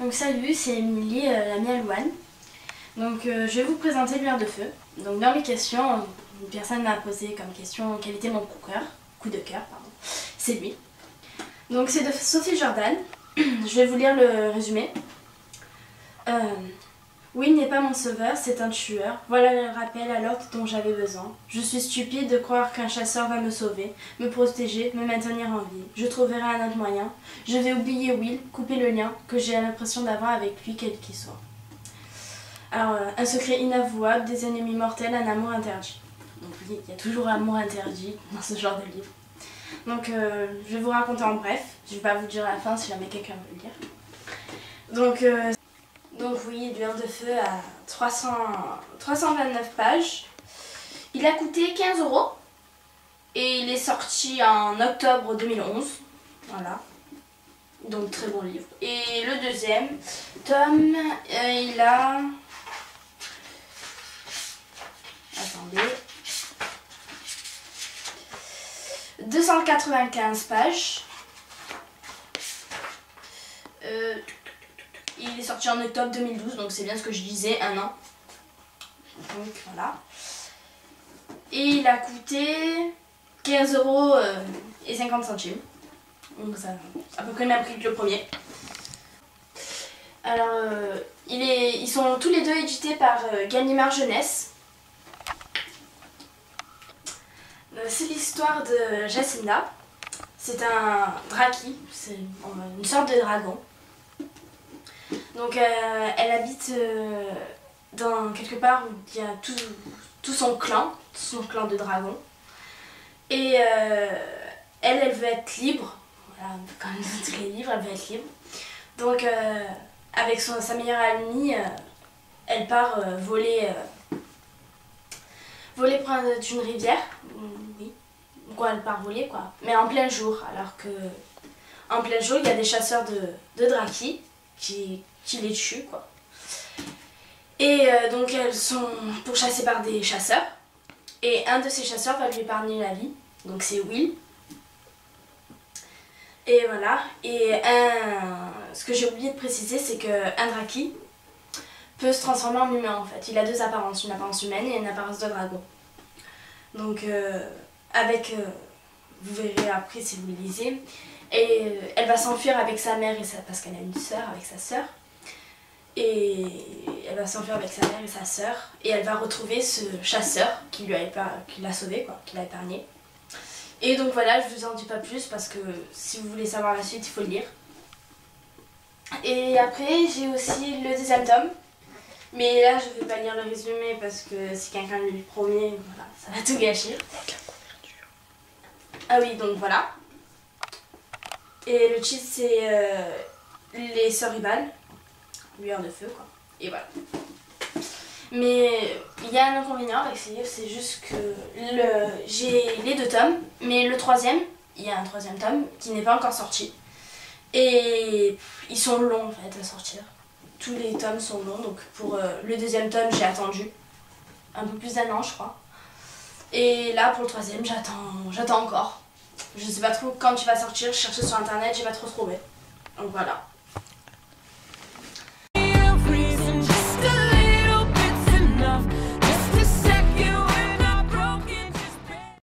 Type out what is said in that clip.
Donc salut, c'est Émilie, euh, la. Donc euh, je vais vous présenter Lueur de Feu. Donc dans les questions, une personne m'a posé comme question quel était mon coup de cœur, coup de cœur, pardon. C'est lui. Donc c'est de Sophie Jordan. je vais vous lire le résumé. Euh, Will n'est pas mon sauveur, c'est un tueur. Voilà le rappel à l'ordre dont j'avais besoin. Je suis stupide de croire qu'un chasseur va me sauver, me protéger, me maintenir en vie. Je trouverai un autre moyen. Je vais oublier Will, couper le lien que j'ai l'impression d'avoir avec lui, quel qu'il soit. Alors, euh, un secret inavouable, des ennemis mortels, un amour interdit. Donc oui, il y a toujours amour interdit dans ce genre de livre. Donc euh, je vais vous raconter en bref. Je vais pas vous dire la fin si jamais quelqu'un veut le lire. Donc euh, donc oui, Lueur de Feu à 300, 329 pages. Il a coûté 15 euros. Et il est sorti en octobre 2011. Voilà. Donc très bon livre. Et le deuxième tome, euh, il a... Attendez. 295 pages. Euh, il est sorti en octobre 2012, donc c'est bien ce que je disais, un an. Donc voilà. Et il a coûté 15 euros euh, et 50 centimes. Donc ça à peu près le même prix que le premier. Alors, euh, ils sont tous les deux édités par euh, Jeunesse. C'est l'histoire de Jacinda. C'est un draki, c'est une sorte de dragon. Donc euh, elle habite euh, dans quelque part où il y a tout, son clan, tout son clan de dragons. Et euh, elle, elle veut être libre. Voilà, quand même tous les livres, elle veut être libre. Donc avec son, sa meilleure amie, elle part voler, voler près d'une rivière. Oui. Quoi, elle part voler quoi. Mais en plein jour, alors que en plein jour, il y a des chasseurs de, de draki qui, les tue quoi. Et euh, donc elles sont pourchassées par des chasseurs. Et un de ces chasseurs va lui épargner la vie. Donc c'est Will. Et voilà. Et un... ce que j'ai oublié de préciser, c'est qu'un Draki peut se transformer en humain en fait. Il a deux apparences, une apparence humaine et une apparence de dragon. Donc euh, avec... Euh, vous verrez après si vous le lisez. Et elle va s'enfuir avec sa mère et ça parce qu'elle a une soeur avec sa soeur. Et elle va s'enfuir avec sa mère et sa sœur. Et elle va retrouver ce chasseur qui l'a sauvé, quoi, qui l'a épargné. Et donc voilà, je vous en dis pas plus parce que si vous voulez savoir la suite, il faut le lire. Et après, j'ai aussi le deuxième tome. Mais là, je vais pas lire le résumé parce que si quelqu'un lit le premier, voilà, ça va tout gâcher. Ah oui, donc voilà. Et le titre, c'est euh, Les Sœurs Rivales lueur de feu quoi. Et voilà. Mais il y a un inconvénient avec ces livres, c'est juste que le, j'ai les deux tomes, mais le troisième, il y a un troisième tome qui n'est pas encore sorti. Et ils sont longs en fait à sortir. Tous les tomes sont longs, donc pour euh, le deuxième tome, j'ai attendu un peu plus d'un an, je crois. Et là, pour le troisième, j'attends encore. Je sais pas trop quand il va sortir, je sur internet, j'ai pas trop trouvé. Donc voilà.